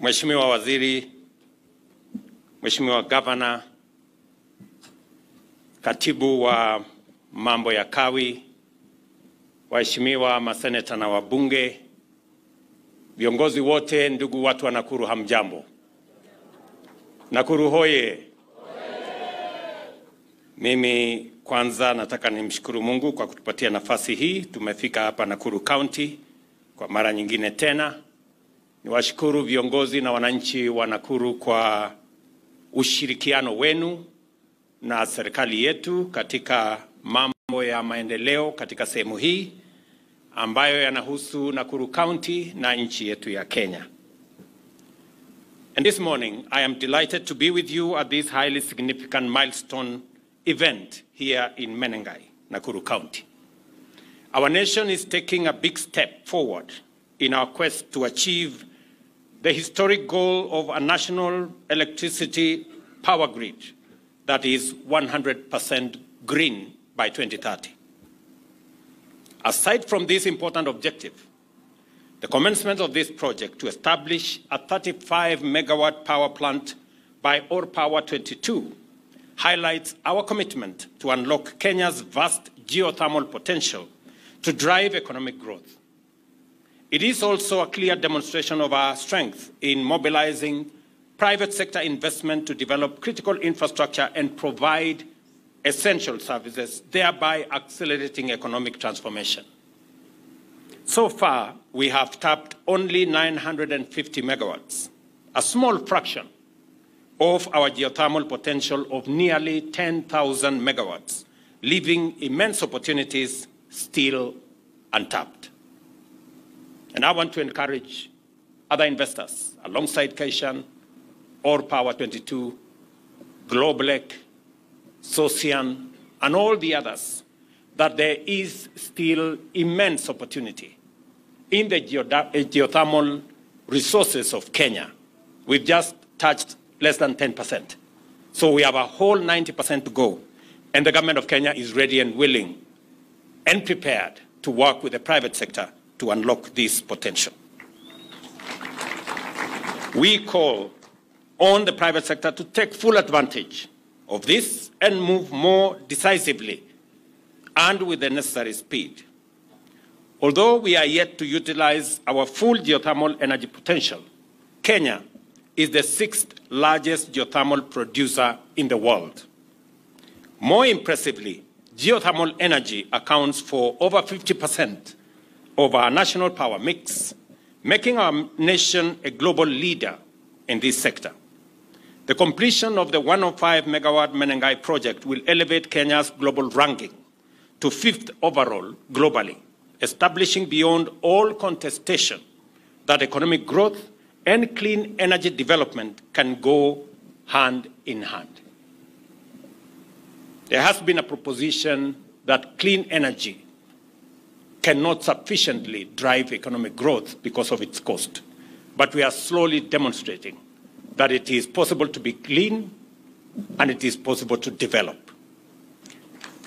Mheshimiwa Waziri, Mheshimiwa Gavana, Katibu wa mambo ya kawi, waheshimiwa maseneta na wabunge, viongozi wote, ndugu watu wa Nakuru, hamjambo? Nakuru hoye! Mimi kwanza nataka nimshukuru Mungu kwa kutupatia nafasi hii. Tumefika hapa Nakuru County kwa mara nyingine tena. Niwashukuru viongozi na wananchi wa Nakuru kwa ushirikiano wenu na serikali yetu katika mambo ya maendeleo katika sehemu hii ambayo yanahusu Nakuru County na nchi yetu ya Kenya. And this morning, I am delighted to be with you at this highly significant milestone event here in Menengai, Nakuru County. Our nation is taking a big step forward in our quest to achieve the historic goal of a national electricity power grid that is 100% green by 2030. Aside from this important objective, the commencement of this project to establish a 35 megawatt power plant by Orpower 22 highlights our commitment to unlock Kenya's vast geothermal potential to drive economic growth. It is also a clear demonstration of our strength in mobilizing private sector investment to develop critical infrastructure and provide essential services, thereby accelerating economic transformation. So far, we have tapped only 950 megawatts, a small fraction of our geothermal potential of nearly 10,000 megawatts, leaving immense opportunities still untapped. And I want to encourage other investors alongside Kaishan, Orpower 22, Globeleq, Sosian, and all the others that there is still immense opportunity in the geothermal resources of Kenya. We've just touched less than 10%. So we have a whole 90% to go. And the government of Kenya is ready and willing and prepared to work with the private sector to unlock this potential. We call on the private sector to take full advantage of this and move more decisively and with the necessary speed. Although we are yet to utilize our full geothermal energy potential, Kenya is the sixth largest geothermal producer in the world. More impressively, geothermal energy accounts for over 50% of our national power mix, making our nation a global leader in this sector. The completion of the 105 megawatt Menengai project will elevate Kenya's global ranking to fifth overall globally, establishing beyond all contestation that economic growth and clean energy development can go hand in hand. There has been a proposition that clean energy cannot sufficiently drive economic growth because of its cost. But we are slowly demonstrating that it is possible to be clean and it is possible to develop.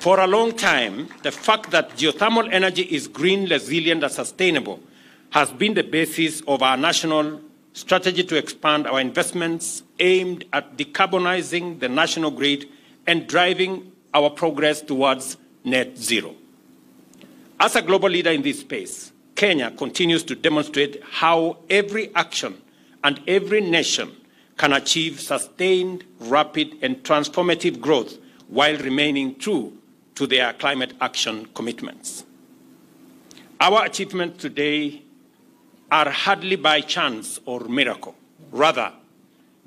For a long time, the fact that geothermal energy is green, resilient, and sustainable has been the basis of our national strategy to expand our investments aimed at decarbonizing the national grid and driving our progress towards net zero. As a global leader in this space, Kenya continues to demonstrate how every action and every nation can achieve sustained, rapid, and transformative growth while remaining true to their climate action commitments. Our achievements today are hardly by chance or miracle. Rather,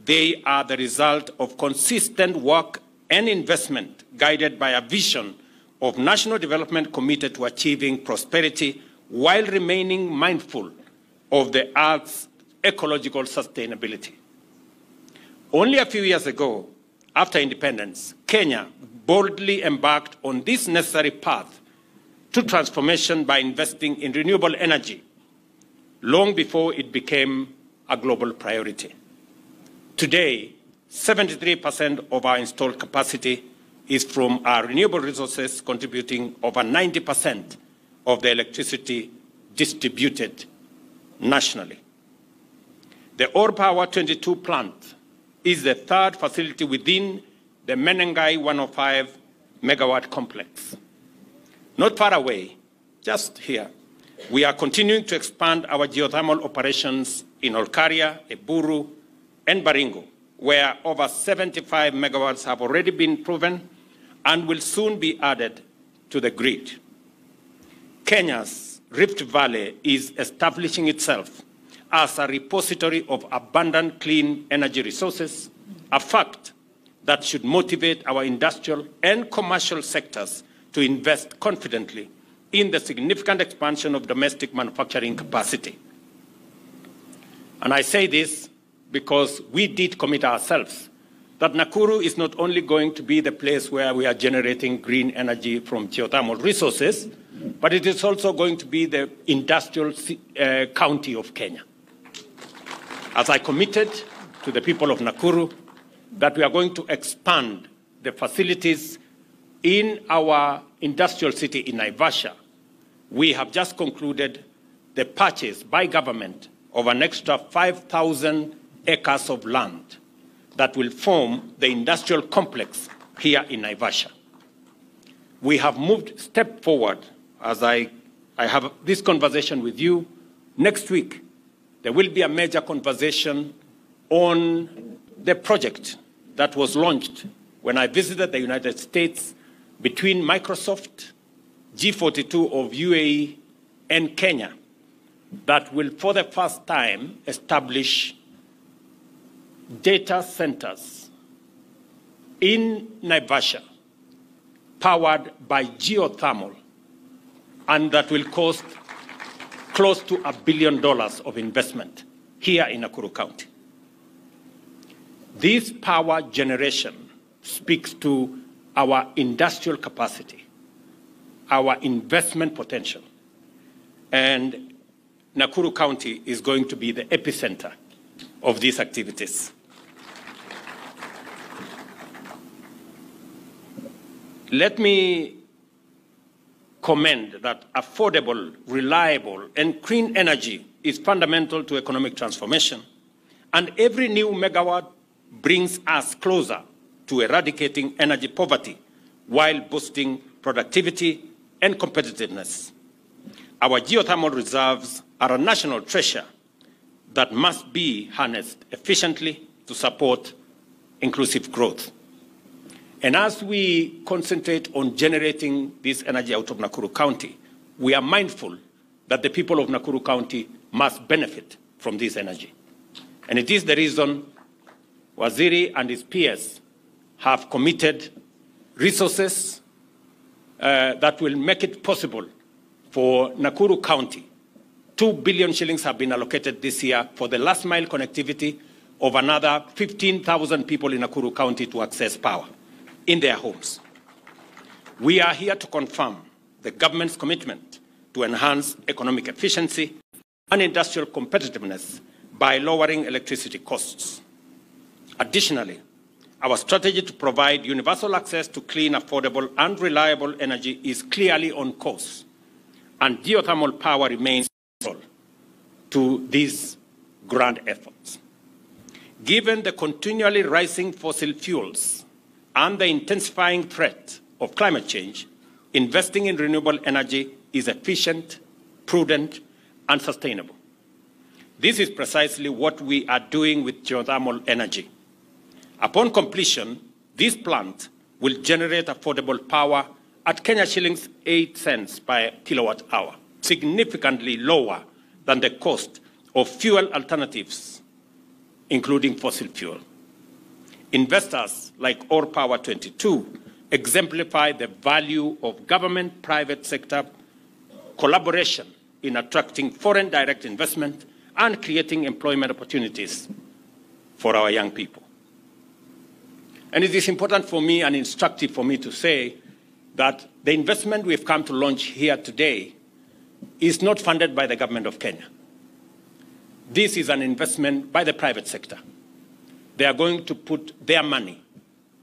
they are the result of consistent work and investment guided by a vision of national development committed to achieving prosperity while remaining mindful of the Earth's ecological sustainability. Only a few years ago, after independence, Kenya boldly embarked on this necessary path to transformation by investing in renewable energy long before it became a global priority. Today, 73% of our installed capacity is from our renewable resources, contributing over 90% of the electricity distributed nationally. The Orpower 22 plant is the third facility within the Menengai 105 megawatt complex. Not far away, just here, we are continuing to expand our geothermal operations in Olkaria, Eburu, and Baringo, where over 75 megawatts have already been proven and will soon be added to the grid. Kenya's Rift Valley is establishing itself as a repository of abundant clean energy resources, a fact that should motivate our industrial and commercial sectors to invest confidently in the significant expansion of domestic manufacturing capacity. And I say this because we did commit ourselves that Nakuru is not only going to be the place where we are generating green energy from geothermal resources, but it is also going to be the industrial uh, county of Kenya. As I committed to the people of Nakuru that we are going to expand the facilities in our industrial city in Naivasha, we have just concluded the purchase by government of an extra 5,000 acres of land that will form the industrial complex here in Naivasha. We have moved step forward as I, I have this conversation with you. Next week, there will be a major conversation on the project that was launched when I visited the United States between Microsoft, G42 of UAE, and Kenya that will, for the first time, establish data centers in Naivasha powered by geothermal and that will cost close to a billion dollars of investment here in Nakuru County. This power generation speaks to our industrial capacity, our investment potential, and Nakuru County is going to be the epicenter of these activities. Let me commend that affordable, reliable, and clean energy is fundamental to economic transformation, and every new megawatt brings us closer to eradicating energy poverty while boosting productivity and competitiveness. Our geothermal reserves are a national treasure that must be harnessed efficiently to support inclusive growth. And as we concentrate on generating this energy out of Nakuru County, we are mindful that the people of Nakuru County must benefit from this energy. And it is the reason Waziri and his peers have committed resources uh, that will make it possible for Nakuru County. Two billion shillings have been allocated this year for the last mile connectivity of another 15,000 people in Nakuru County to access power in their homes. We are here to confirm the government's commitment to enhance economic efficiency and industrial competitiveness by lowering electricity costs. Additionally, our strategy to provide universal access to clean, affordable, and reliable energy is clearly on course, and geothermal power remains to these grand efforts. Given the continually rising fossil fuels and the intensifying threat of climate change, investing in renewable energy is efficient, prudent, and sustainable. This is precisely what we are doing with geothermal energy. Upon completion, this plant will generate affordable power at Kenya shillings 8 cents per kilowatt hour, significantly lower than the cost of fuel alternatives, including fossil fuel. Investors like Orpower 22 exemplify the value of government private sector collaboration in attracting foreign direct investment and creating employment opportunities for our young people. And it is important for me and instructive for me to say that the investment we've come to launch here today is not funded by the government of Kenya. This is an investment by the private sector they are going to put their money,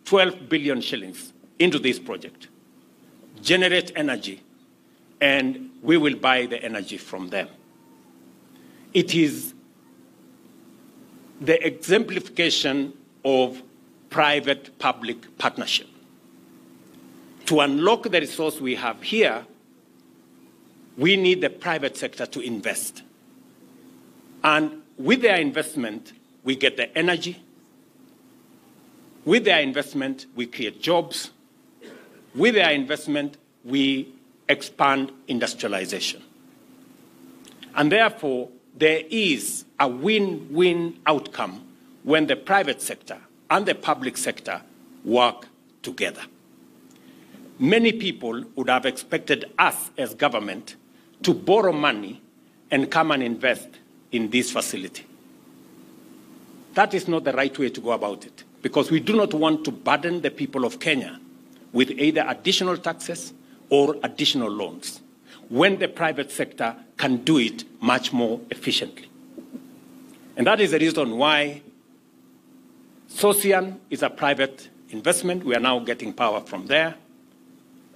12 billion shillings, into this project, generate energy, and we will buy the energy from them. It is the exemplification of private-public partnership. To unlock the resource we have here, we need the private sector to invest. And with their investment, we get the energy. With their investment, we create jobs. With their investment, we expand industrialization. And therefore, there is a win-win outcome when the private sector and the public sector work together. Many people would have expected us as government to borrow money and come and invest in this facility. That is not the right way to go about it because we do not want to burden the people of Kenya with either additional taxes or additional loans when the private sector can do it much more efficiently. And that is the reason why Sosian is a private investment. We are now getting power from there.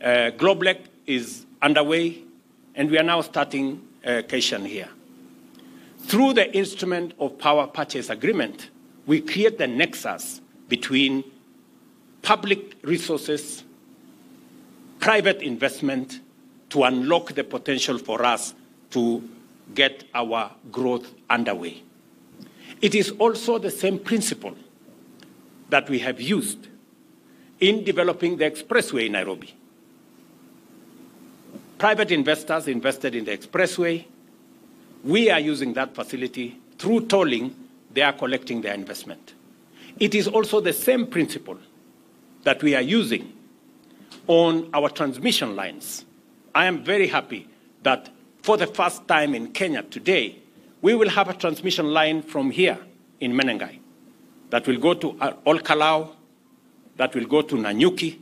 Uh, Globeleq is underway, and we are now starting uh, Kaishan here. Through the instrument of power purchase agreement, we create the nexus between public resources, private investment to unlock the potential for us to get our growth underway. It is also the same principle that we have used in developing the expressway in Nairobi. Private investors invested in the expressway. We are using that facility through tolling, they are collecting their investment. It is also the same principle that we are using on our transmission lines. I am very happy that for the first time in Kenya today, we will have a transmission line from here in Menengai that will go to Ol Kalou, that will go to Nanyuki,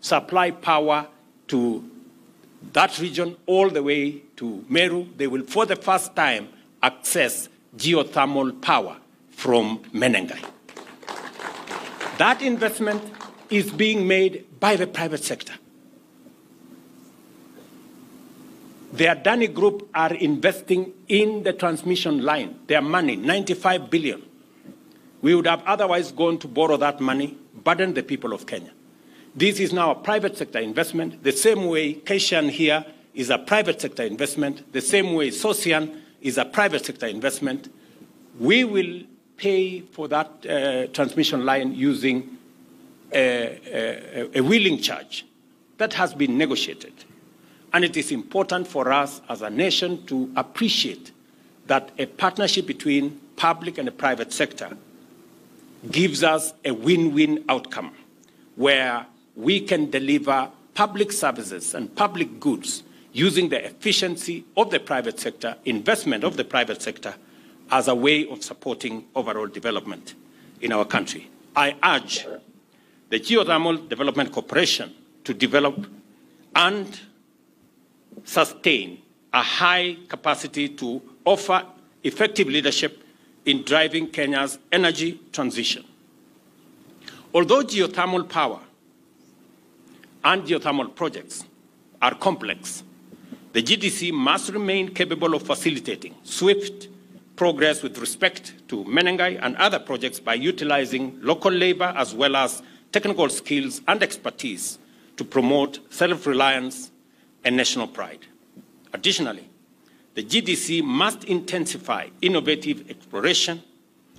supply power to that region all the way to Meru. They will, for the first time, access geothermal power from Menengai. That investment is being made by the private sector. The Adani Group are investing in the transmission line, their money, 95 billion. We would have otherwise gone to borrow that money, burden the people of Kenya. This is now a private sector investment, the same way Kaishan here is a private sector investment, the same way Sosian is a private sector investment. We will pay for that uh, transmission line using a, a, a wheeling charge that has been negotiated. And it is important for us as a nation to appreciate that a partnership between public and the private sector gives us a win-win outcome where we can deliver public services and public goods using the efficiency of the private sector, investment of the private sector, as a way of supporting overall development in our country. I urge the Geothermal Development Corporation to develop and sustain a high capacity to offer effective leadership in driving Kenya's energy transition. Although geothermal power and geothermal projects are complex, the GDC must remain capable of facilitating swift progress with respect to Menengai and other projects by utilizing local labor as well as technical skills and expertise to promote self-reliance and national pride. Additionally, the GDC must intensify innovative exploration,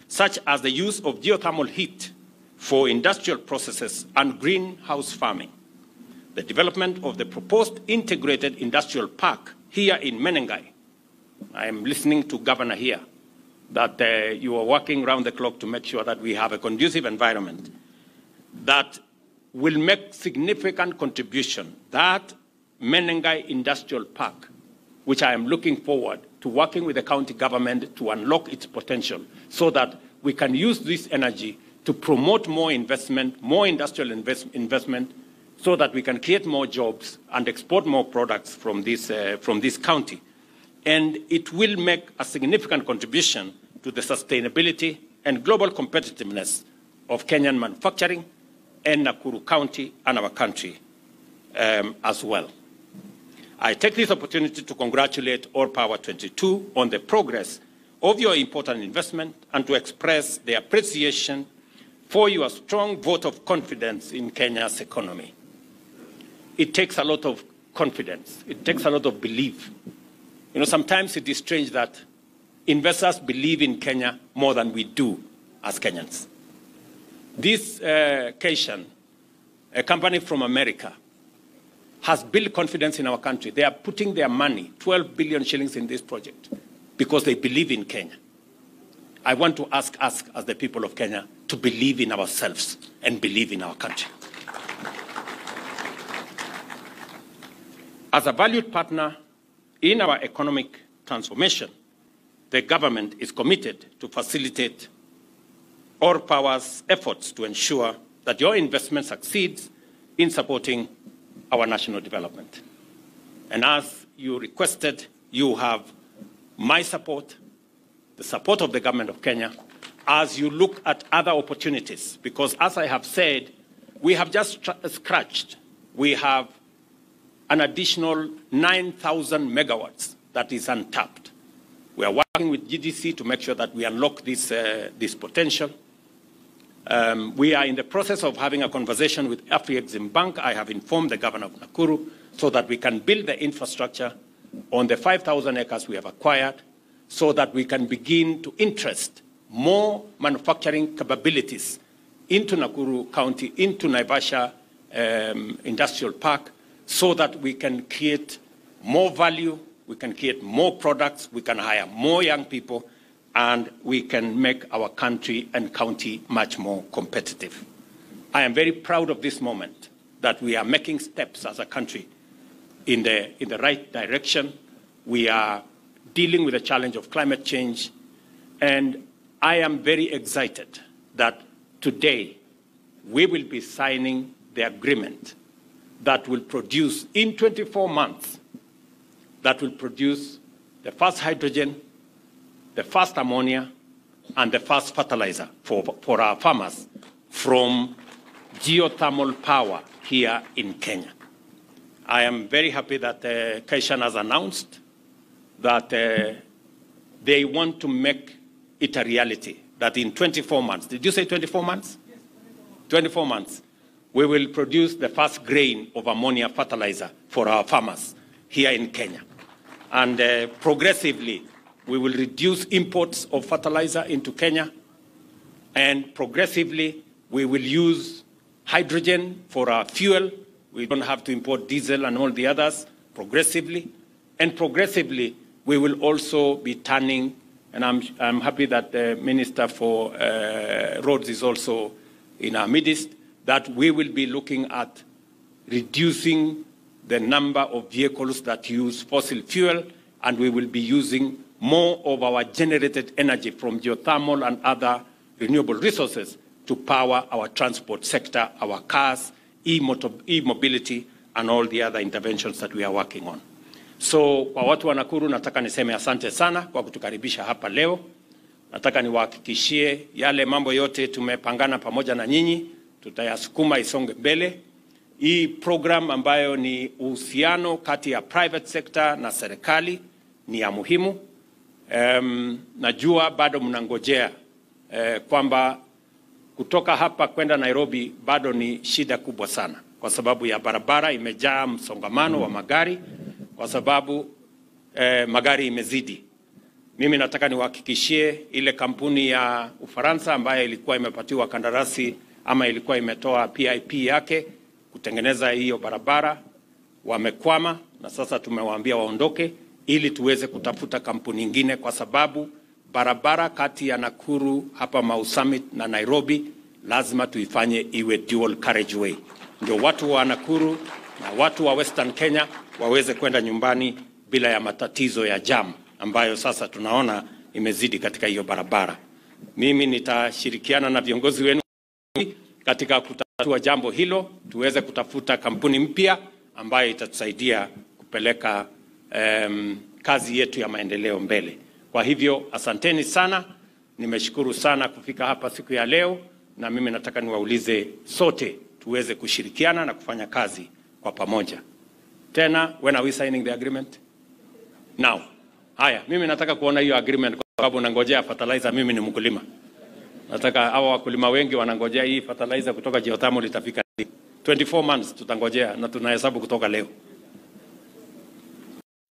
such as the use of geothermal heat for industrial processes and greenhouse farming. The development of the proposed integrated industrial park here in Menengai. I am listening to Governor here that uh, you are working around the clock to make sure that we have a conducive environment that will make significant contribution. That Menengai Industrial Park, which I am looking forward to working with the county government to unlock its potential so that we can use this energy to promote more investment, more industrial invest investment, so that we can create more jobs and export more products from this, uh, from this county. And it will make a significant contribution to the sustainability and global competitiveness of Kenyan manufacturing and Nakuru County and our country um, as well. I take this opportunity to congratulate Orpower 22 on the progress of your important investment and to express the appreciation for your strong vote of confidence in Kenya's economy. It takes a lot of confidence. It takes a lot of belief. You know, sometimes it is strange that investors believe in Kenya more than we do as Kenyans. This uh, a company from America, has built confidence in our country. They are putting their money, 12 billion shillings, in this project because they believe in Kenya. I want to ask us, as the people of Kenya, to believe in ourselves and believe in our country. As a valued partner in our economic transformation, the government is committed to facilitate all powers efforts to ensure that your investment succeeds in supporting our national development. And as you requested, you have my support, the support of the government of Kenya, as you look at other opportunities. Because as I have said, we have just scratched, we have an additional 9,000 megawatts that is untapped. We are working with GDC to make sure that we unlock this, uh, this potential. Um, we are in the process of having a conversation with Afrexim Bank. I have informed the governor of Nakuru so that we can build the infrastructure on the 5,000 acres we have acquired so that we can begin to interest more manufacturing capabilities into Nakuru County, into Naivasha um, Industrial Park, so that we can create more value, we can create more products, we can hire more young people, and we can make our country and county much more competitive. I am very proud of this moment that we are making steps as a country in the, in the right direction. We are dealing with the challenge of climate change, and I am very excited that today we will be signing the agreement that will produce in 24 months, that will produce the first hydrogen, the first ammonia, and the first fertilizer for, for our farmers from geothermal power here in Kenya. I am very happy that uh, Kaishan has announced that uh, they want to make it a reality, that in 24 months, did you say 24 months? Yes, 24 months, we will produce the first grain of ammonia fertilizer for our farmers here in Kenya. And uh, progressively, we will reduce imports of fertilizer into Kenya. And progressively, we will use hydrogen for our fuel. We don't have to import diesel and all the others progressively. And progressively, we will also be turning, and I'm, I'm happy that the Minister for uh, Roads is also in our midst, that we will be looking at reducing the number of vehicles that use fossil fuel, and we will be using more of our generated energy from geothermal and other renewable resources to power our transport sector, our cars, e-mobility, and all the other interventions that we are working on. So kwa watu wa Nakuru nataka niseme asante sana kwa kutukaribisha hapa leo. Nataka niwahakikishie yale mambo yote tumepangana pamoja na nyinyi, tutayasukuma isonge mbele. Hii program ambayo ni uhusiano kati ya private sector na serikali ni ya muhimu. Um, najua bado mnangojea eh, kwamba kutoka hapa kwenda Nairobi bado ni shida kubwa sana, kwa sababu ya barabara imejaa msongamano wa magari, kwa sababu eh, magari imezidi. Mimi nataka niwahakikishie ile kampuni ya Ufaransa ambayo ilikuwa imepatiwa kandarasi ama ilikuwa imetoa PIP yake kutengeneza hiyo barabara, wamekwama na sasa tumewaambia waondoke ili tuweze kutafuta kampuni nyingine, kwa sababu barabara kati ya Nakuru hapa Mau Summit na Nairobi lazima tuifanye iwe dual carriageway, ndio watu wa Nakuru na watu wa Western Kenya waweze kwenda nyumbani bila ya matatizo ya jam ambayo sasa tunaona imezidi katika hiyo barabara. Mimi nitashirikiana na viongozi wenu katika kutatua jambo hilo, tuweze kutafuta kampuni mpya ambayo itatusaidia kupeleka um, kazi yetu ya maendeleo mbele. Kwa hivyo asanteni sana, nimeshukuru sana kufika hapa siku ya leo, na mimi nataka niwaulize sote tuweze kushirikiana na kufanya kazi kwa pamoja. Tena, when are we signing the agreement? Now. Haya, mimi nataka kuona hiyo agreement. kwa sababu nangojea fertilizer. Mimi ni mkulima, nataka hawa wakulima wengi wanangojea hii fertilizer kutoka geothermal litafika 24 months, tutangojea na tunahesabu kutoka leo.